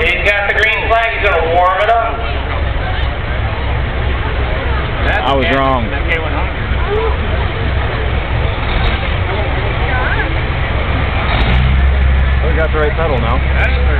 He's got the green flag. He's going to warm it up. That's I was wrong. that K100. We got the right pedal now. That's.